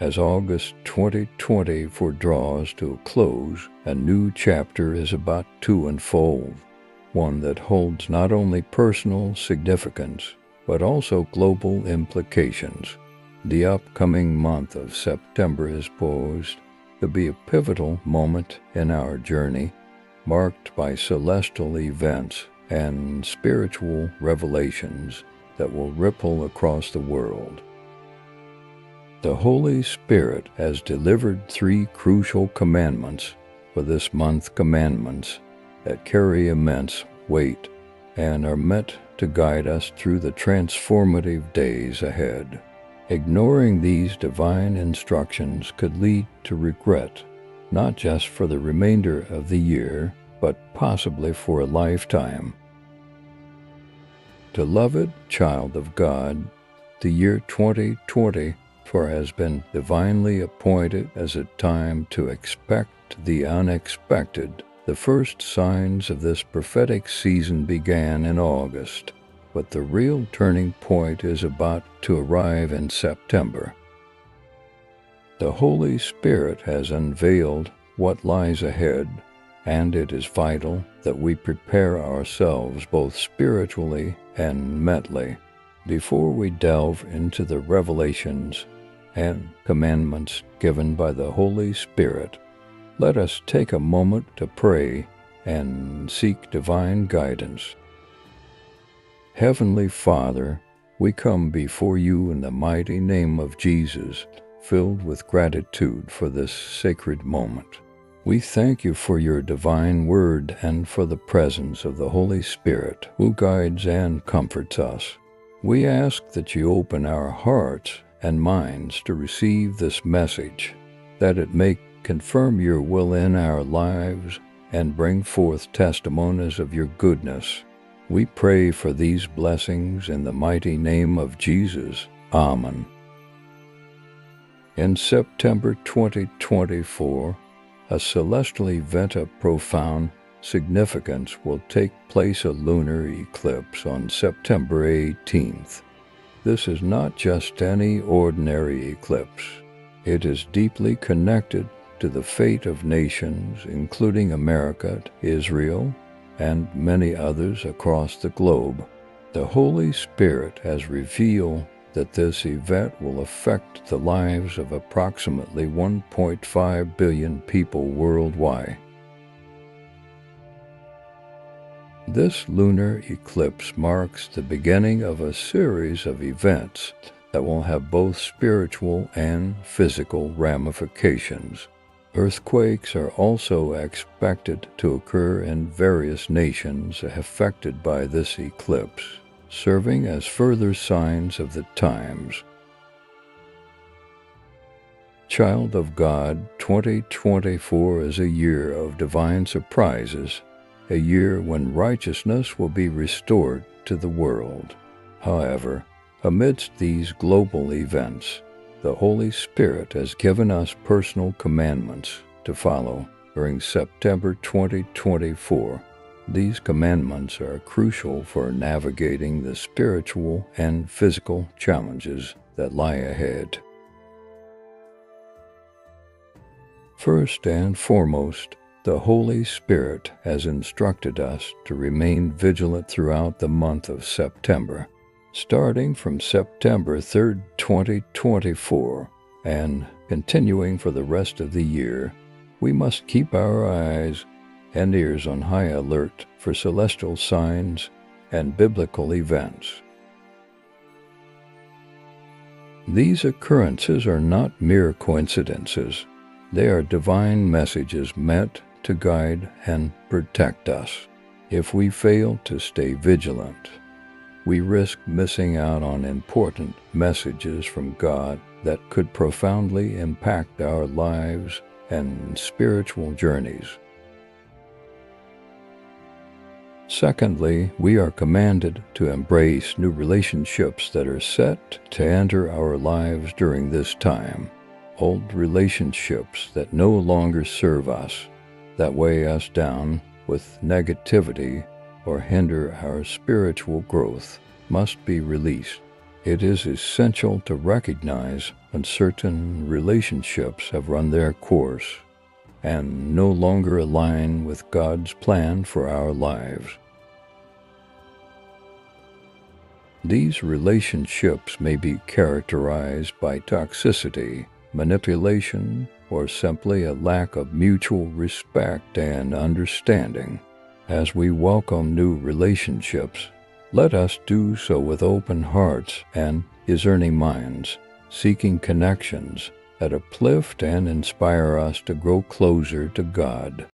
As August 2024 draws to a close, a new chapter is about to unfold, one that holds not only personal significance, but also global implications. The upcoming month of September is posed to be a pivotal moment in our journey, marked by celestial events and spiritual revelations that will ripple across the world. The Holy Spirit has delivered three crucial commandments for this month commandments that carry immense weight and are meant to guide us through the transformative days ahead. Ignoring these divine instructions could lead to regret, not just for the remainder of the year, but possibly for a lifetime. Beloved child of God, the year 2020 for has been divinely appointed as a time to expect the unexpected. The first signs of this prophetic season began in August, but the real turning point is about to arrive in September. The Holy Spirit has unveiled what lies ahead, and it is vital that we prepare ourselves both spiritually and mentally before we delve into the revelations and commandments given by the Holy Spirit, let us take a moment to pray and seek divine guidance. Heavenly Father, we come before you in the mighty name of Jesus, filled with gratitude for this sacred moment. We thank you for your divine word and for the presence of the Holy Spirit who guides and comforts us. We ask that you open our hearts and minds to receive this message, that it may confirm your will in our lives and bring forth testimonies of your goodness. We pray for these blessings in the mighty name of Jesus. Amen. In September 2024, a celestial event of profound significance will take place a lunar eclipse on September 18th. This is not just any ordinary eclipse. It is deeply connected to the fate of nations, including America, Israel, and many others across the globe. The Holy Spirit has revealed that this event will affect the lives of approximately 1.5 billion people worldwide. This lunar eclipse marks the beginning of a series of events that will have both spiritual and physical ramifications. Earthquakes are also expected to occur in various nations affected by this eclipse, serving as further signs of the times. Child of God, 2024 is a year of divine surprises a year when righteousness will be restored to the world. However, amidst these global events, the Holy Spirit has given us personal commandments to follow during September 2024. These commandments are crucial for navigating the spiritual and physical challenges that lie ahead. First and foremost, the Holy Spirit has instructed us to remain vigilant throughout the month of September, starting from September 3, 2024, and continuing for the rest of the year. We must keep our eyes and ears on high alert for celestial signs and biblical events. These occurrences are not mere coincidences. They are divine messages meant to guide and protect us. If we fail to stay vigilant, we risk missing out on important messages from God that could profoundly impact our lives and spiritual journeys. Secondly, we are commanded to embrace new relationships that are set to enter our lives during this time. Old relationships that no longer serve us that weigh us down with negativity or hinder our spiritual growth must be released. it is essential to recognize when certain relationships have run their course and no longer align with God's plan for our lives. These relationships may be characterized by toxicity, manipulation, or simply a lack of mutual respect and understanding. As we welcome new relationships, let us do so with open hearts and discerning minds, seeking connections that uplift and inspire us to grow closer to God.